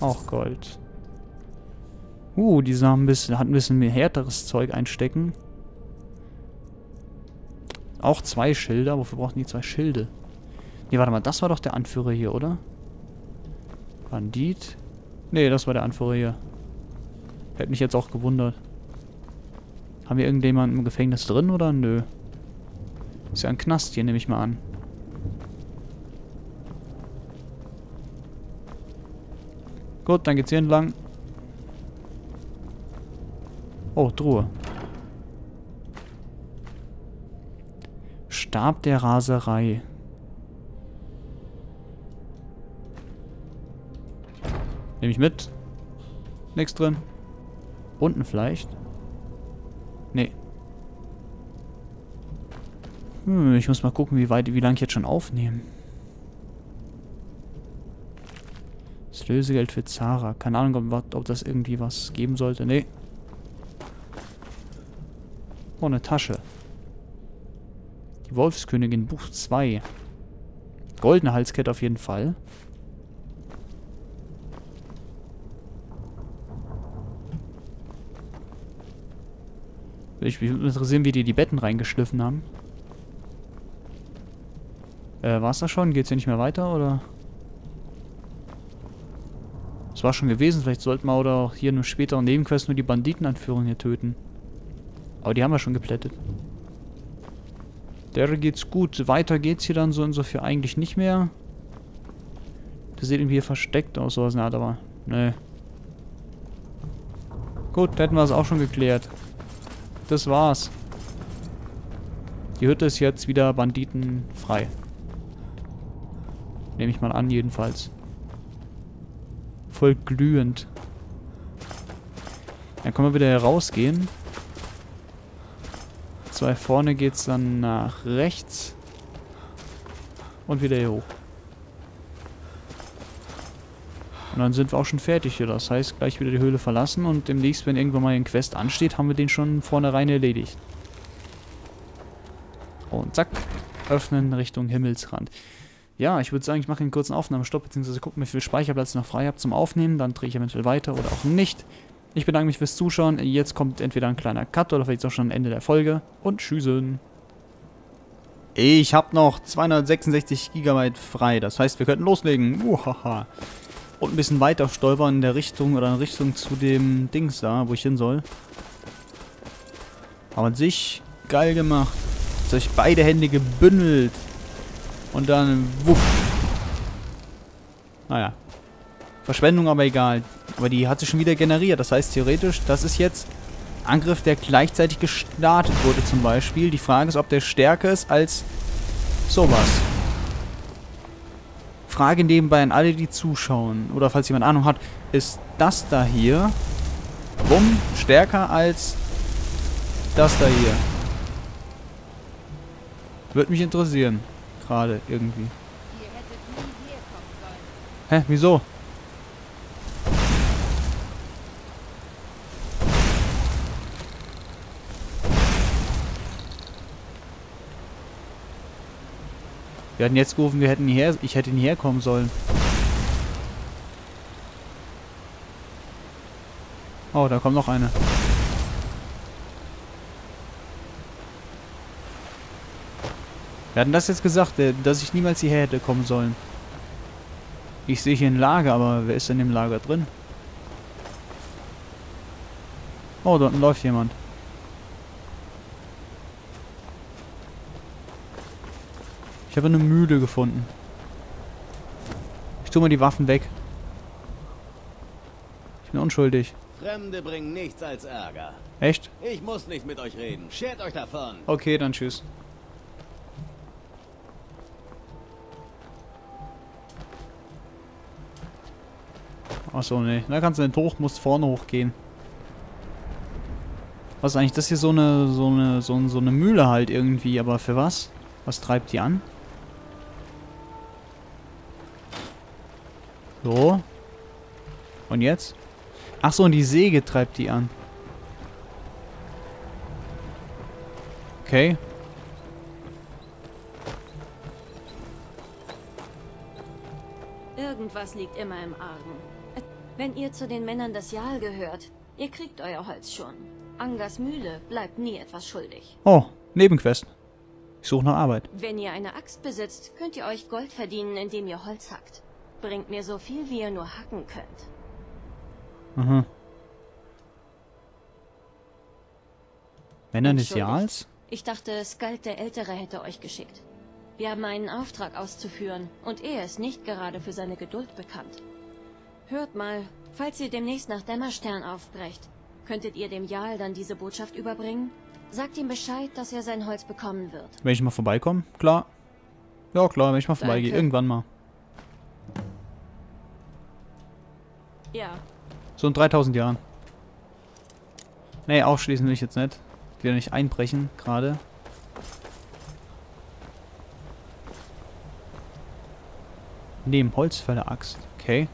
Auch Gold. Uh, die haben ein bisschen, hat ein bisschen mehr härteres Zeug einstecken. Auch zwei Schilder. Wofür brauchen die zwei Schilde? Ne, warte mal, das war doch der Anführer hier, oder? Bandit. Ne, das war der Anführer hier. Hätte mich jetzt auch gewundert. Haben wir irgendjemanden im Gefängnis drin, oder? Nö. Ist ja ein Knast hier, nehme ich mal an. Gut, dann geht's hier entlang. Oh, Truhe. Stab der Raserei. Nehme ich mit. Nichts drin. Unten vielleicht. Nee. Hm, ich muss mal gucken, wie weit, wie lange ich jetzt schon aufnehme. Lösegeld für Zara. Keine Ahnung, ob, ob das irgendwie was geben sollte. Nee. Oh, eine Tasche. Die Wolfskönigin, Buch 2. Goldene Halskette auf jeden Fall. Ich will interessieren, wie die die Betten reingeschliffen haben. Äh, war's das schon? Geht's hier nicht mehr weiter, oder? Das war schon gewesen. Vielleicht sollten wir oder auch hier in einem späteren Nebenquest nur die Banditenanführung hier töten. Aber die haben wir schon geplättet. Der geht's gut. Weiter geht's hier dann so insofern eigentlich nicht mehr. Das sieht irgendwie hier versteckt aus, sowas der Art, aber... Nee. Gut, hätten wir es auch schon geklärt. Das war's. Die Hütte ist jetzt wieder banditenfrei. Nehme ich mal an, jedenfalls. Voll glühend. Dann können wir wieder herausgehen. Zwei vorne geht's dann nach rechts. Und wieder hier hoch. Und dann sind wir auch schon fertig hier. Das heißt, gleich wieder die Höhle verlassen und demnächst, wenn irgendwann mal ein Quest ansteht, haben wir den schon vornherein erledigt. Und zack, öffnen Richtung Himmelsrand. Ja, ich würde sagen, ich mache einen kurzen Aufnahmestopp, beziehungsweise gucken, wie viel Speicherplatz ich noch frei habe zum Aufnehmen. Dann drehe ich eventuell weiter oder auch nicht. Ich bedanke mich fürs Zuschauen. Jetzt kommt entweder ein kleiner Cut oder vielleicht auch schon Ende der Folge. Und tschüssen. Ich habe noch 266 GB frei. Das heißt, wir könnten loslegen. Uhaha. Und ein bisschen weiter stolpern in der Richtung oder in Richtung zu dem Dings da, wo ich hin soll. Aber an sich geil gemacht. Jetzt euch beide Hände gebündelt. Und dann wuff. Naja. Verschwendung aber egal. Aber die hat sich schon wieder generiert. Das heißt theoretisch, das ist jetzt Angriff, der gleichzeitig gestartet wurde zum Beispiel. Die Frage ist, ob der stärker ist als sowas. Frage nebenbei an alle, die zuschauen, oder falls jemand Ahnung hat, ist das da hier, bumm, stärker als das da hier? Würde mich interessieren, gerade irgendwie. Hä, wieso? Wir hatten jetzt gerufen, wir hätten hierher, ich hätte hierher kommen sollen. Oh, da kommt noch eine. Wir hatten das jetzt gesagt, dass ich niemals hierher hätte kommen sollen. Ich sehe hier ein Lager, aber wer ist denn im Lager drin? Oh, da unten läuft jemand. Ich habe eine Mühle gefunden. Ich tue mal die Waffen weg. Ich bin unschuldig. Fremde bringen nichts als Ärger. Echt? Ich muss nicht mit euch reden. Schert euch davon. Okay, dann tschüss. Achso, nee. Da kannst du nicht hoch, musst vorne hochgehen. Was ist eigentlich das hier so eine, so eine, so, so eine Mühle halt irgendwie, aber für was? Was treibt die an? So. Und jetzt? Ach so, und die Säge treibt die an. Okay. Irgendwas liegt immer im Argen. Wenn ihr zu den Männern des Jahl gehört, ihr kriegt euer Holz schon. Angers Mühle bleibt nie etwas schuldig. Oh, Nebenquest. Ich suche nach Arbeit. Wenn ihr eine Axt besitzt, könnt ihr euch Gold verdienen, indem ihr Holz hackt. Bringt mir so viel, wie ihr nur hacken könnt. Aha. Männer des. Jahres? Ich dachte, Skald der Ältere hätte euch geschickt. Wir haben einen Auftrag auszuführen und er ist nicht gerade für seine Geduld bekannt. Hört mal, falls ihr demnächst nach Dämmerstern aufbrecht, könntet ihr dem Jarl dann diese Botschaft überbringen? Sagt ihm Bescheid, dass er sein Holz bekommen wird. Wenn ich mal vorbeikomme? Klar. Ja, klar, wenn ich mal Danke. vorbeigehe. Irgendwann mal. Ja, So in 3000 Jahren. Nee, aufschließen will ich jetzt nicht. Wieder nicht einbrechen, gerade. Neben Holzfäller-Axt. Okay.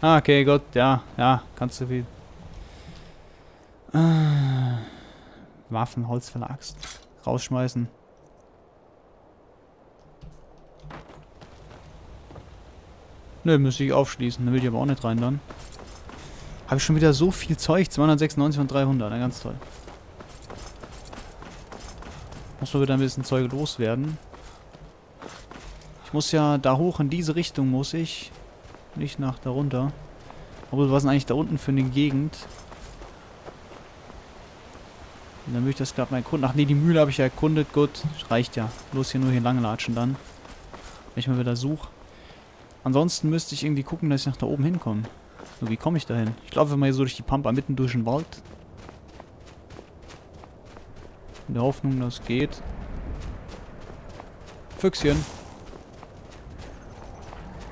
Ah, okay, gut. Ja, ja. Kannst du viel. Ah. Waffen, Holzfäller-Axt. Rausschmeißen. Nö, müsste ich aufschließen. Da will ich aber auch nicht rein dann. Habe ich schon wieder so viel Zeug. 296 von 300. Na, ganz toll. Muss nur wieder ein bisschen Zeug loswerden. Ich muss ja da hoch in diese Richtung muss ich. Nicht nach da runter. Aber was ist eigentlich da unten für eine Gegend? Und dann würde ich das gerade mal erkunden. Ach nee, die Mühle habe ich ja erkundet. Gut, reicht ja. Bloß hier nur hier langlatschen dann. Wenn ich mal wieder suche. Ansonsten müsste ich irgendwie gucken, dass ich nach da oben hinkomme. Nur wie komme ich da hin? Ich glaube, wenn man hier so durch die Pampa mitten durch den Wald. In der Hoffnung, das geht. Füchschen.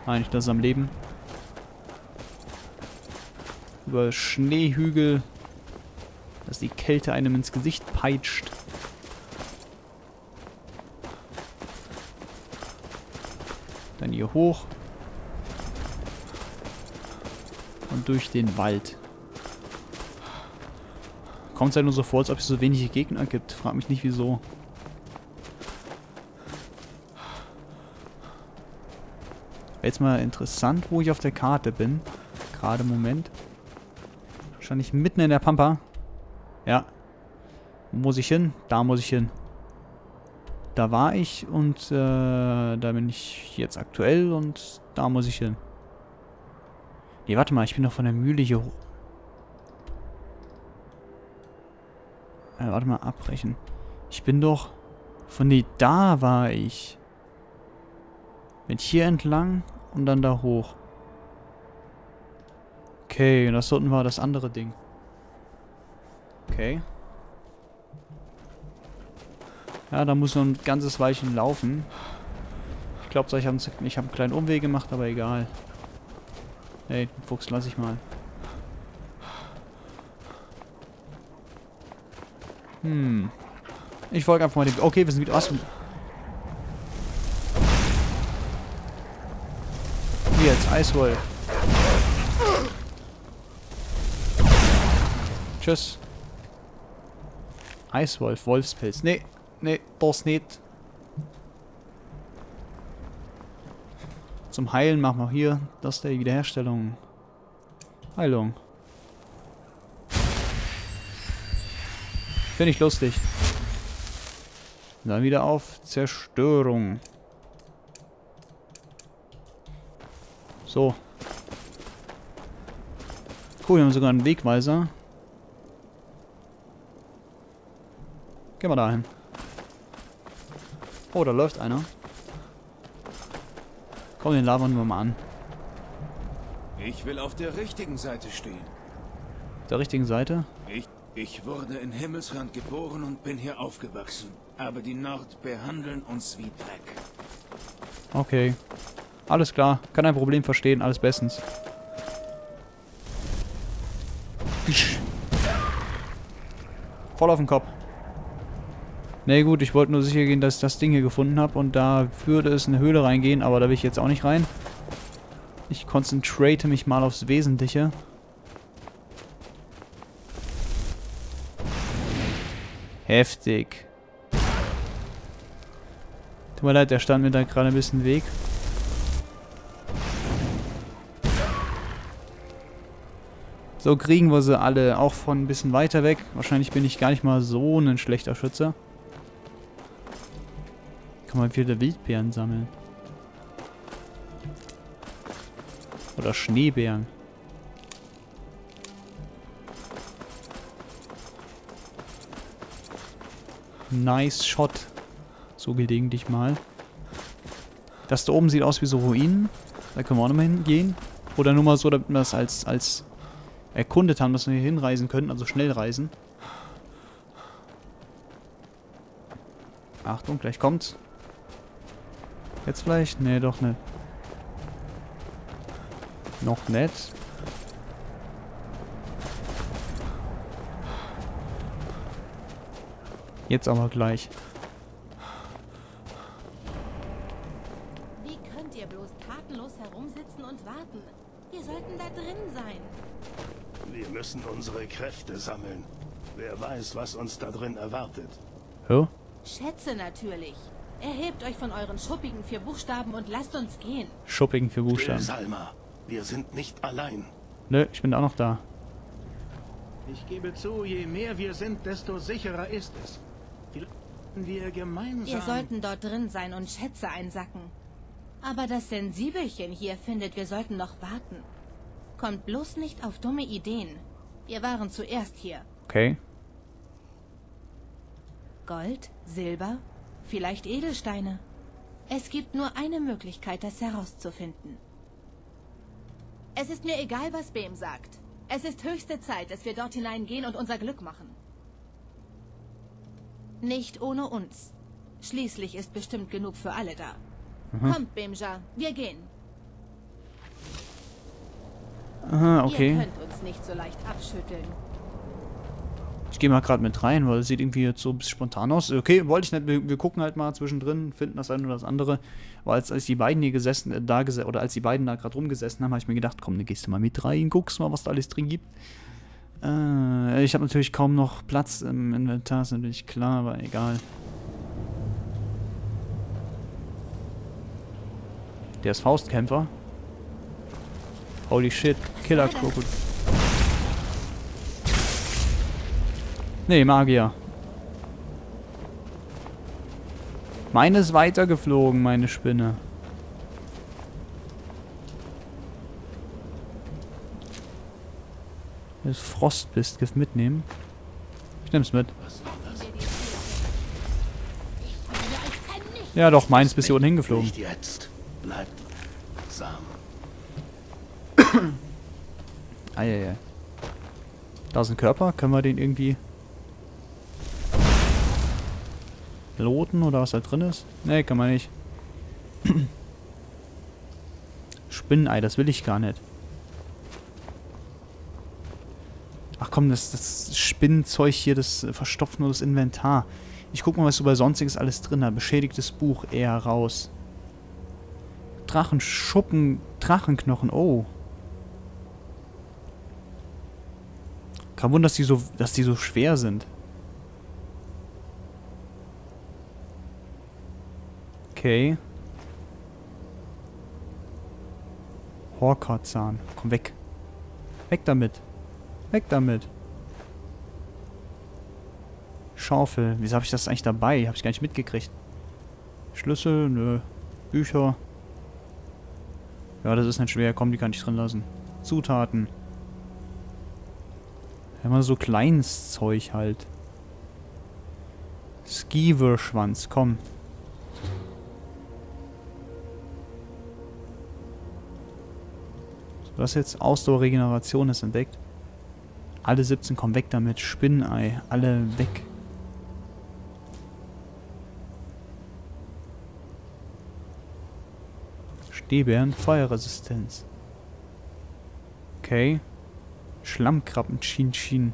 Nein, nicht das ist am Leben. Über Schneehügel. Dass die Kälte einem ins Gesicht peitscht. Dann hier hoch. Und durch den Wald. Kommt es halt nur so vor, als ob es so wenige Gegner gibt. Frag mich nicht wieso. Wäre jetzt mal interessant, wo ich auf der Karte bin. Gerade Moment. Wahrscheinlich mitten in der Pampa. Ja. Wo muss ich hin? Da muss ich hin. Da war ich und äh, da bin ich jetzt aktuell und da muss ich hin. Nee, warte mal, ich bin doch von der Mühle hier hoch. Äh, warte mal, abbrechen. Ich bin doch... Von nee, da war ich. Bin hier entlang und dann da hoch. Okay, das unten war das andere Ding. Okay. Ja, da muss noch ein ganzes Weilchen laufen. Ich glaube, ich habe hab einen kleinen Umweg gemacht, aber egal. Ey, den Fuchs lass ich mal. Hm. Ich folge einfach mal dem... Okay, wir sind wieder... Was? Wie jetzt? Eiswolf. Tschüss. Eiswolf, Wolfspilz. Nee, nee, das nicht. Zum Heilen machen wir hier. Das der Wiederherstellung. Heilung. Finde ich lustig. Dann wieder auf Zerstörung. So. Cool, wir haben sogar einen Wegweiser. Gehen wir dahin. Oh, da läuft einer. Komm, den labern wir mal an. Ich will auf der richtigen Seite stehen. Auf der richtigen Seite. Ich, ich wurde in Himmelsrand geboren und bin hier aufgewachsen. Aber die Nord behandeln uns wie Dreck. Okay. Alles klar. Kann ein Problem verstehen. Alles bestens. Voll auf den Kopf. Na nee, gut, ich wollte nur sicher gehen, dass ich das Ding hier gefunden habe. Und da würde es in eine Höhle reingehen, aber da will ich jetzt auch nicht rein. Ich konzentriere mich mal aufs Wesentliche. Heftig. Tut mir leid, der stand mir da gerade ein bisschen Weg. So kriegen wir sie alle auch von ein bisschen weiter weg. Wahrscheinlich bin ich gar nicht mal so ein schlechter Schützer. Kann man wieder Wildbeeren sammeln. Oder Schneebären. Nice Shot. So gelegentlich mal. Das da oben sieht aus wie so Ruinen. Da können wir auch nochmal hingehen. Oder nur mal so, damit wir das als, als erkundet haben, dass wir hier hinreisen können. Also schnell reisen. Achtung, gleich kommt's. Jetzt vielleicht? Nee, doch nicht. Noch nicht. Jetzt aber gleich. Wie könnt ihr bloß tatenlos herumsitzen und warten? Wir sollten da drin sein. Wir müssen unsere Kräfte sammeln. Wer weiß, was uns da drin erwartet. Hä? Schätze natürlich. Erhebt euch von euren schuppigen vier Buchstaben und lasst uns gehen. Schuppigen für Still, Buchstaben. Salma. Wir sind nicht allein. Nö, ich bin auch noch da. Ich gebe zu, je mehr wir sind, desto sicherer ist es. Wir gemeinsam... Wir sollten dort drin sein und Schätze einsacken. Aber das Sensibelchen hier findet, wir sollten noch warten. Kommt bloß nicht auf dumme Ideen. Wir waren zuerst hier. Okay. Gold? Silber? Vielleicht Edelsteine? Es gibt nur eine Möglichkeit, das herauszufinden. Es ist mir egal, was Behm sagt. Es ist höchste Zeit, dass wir dort hineingehen und unser Glück machen. Nicht ohne uns. Schließlich ist bestimmt genug für alle da. Kommt, Bemja, wir gehen. Aha, Ihr okay. könnt uns nicht so leicht abschütteln. Ich gehe mal gerade mit rein, weil es sieht irgendwie jetzt so ein bisschen spontan aus. Okay, wollte ich nicht. Wir, wir gucken halt mal zwischendrin, finden das eine oder das andere. Weil als, als die beiden hier gesessen, äh, da gesessen, oder als die beiden da gerade rumgesessen haben, habe ich mir gedacht, komm, dann gehst du mal mit rein, guckst mal, was da alles drin gibt. Äh, ich habe natürlich kaum noch Platz im Inventar, ist natürlich klar, aber egal. Der ist Faustkämpfer. Holy shit, Killer Krokodil. Nee, Magier. Meine ist weitergeflogen, meine Spinne. Das Frostbistgift mitnehmen. Ich nehm's mit. Ja doch, meins bis hier unten hingeflogen. Jetzt. Bleibt. Da ist ein Körper. Können wir den irgendwie loten oder was da drin ist? Ne, kann man nicht. Spinnenei, das will ich gar nicht. Ach komm, das, das Spinnenzeug hier, das äh, verstopft nur das Inventar. Ich guck mal, was so bei sonstiges alles drin hat. Beschädigtes Buch eher raus. Drachenschuppen, Drachenknochen, oh. Kein Wunder, dass die so, dass die so schwer sind. Okay. Horkerzahn. Komm weg. Weg damit. Weg damit. Schaufel. Wieso habe ich das eigentlich dabei? Habe ich gar nicht mitgekriegt. Schlüssel, nö. Bücher. Ja, das ist nicht schwer. Komm, die kann ich drin lassen. Zutaten. Immer so kleines Zeug halt. Skiverschwanz, komm. Das jetzt Ausdauerregeneration ist entdeckt. Alle 17 kommen weg damit. Spinnenei, alle weg. Stehbeeren, Feuerresistenz. Okay. Schlammkrabben, Chin Chin.